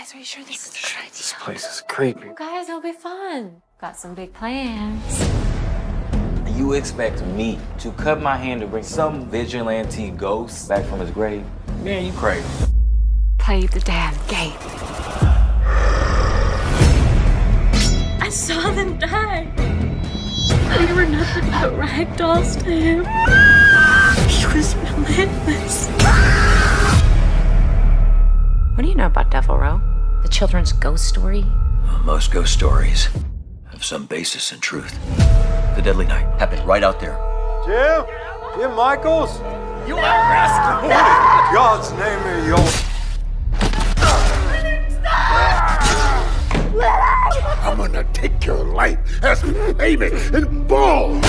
Guys, are you sure this is a good idea? This place is creepy. Guys, it'll be fun. Got some big plans. You expect me to cut my hand to bring some vigilante ghost back from his grave? Man, you crazy. Play the damn game. I saw them die. They were nothing but rag dolls to him. He was relentless. What do you know about Devilreaux? The children's ghost story? Most ghost stories have some basis in truth. The Deadly Night happened right out there. Jim? Jim Michaels? You are rascal! God's name are you? I'm gonna take your life as payment in full!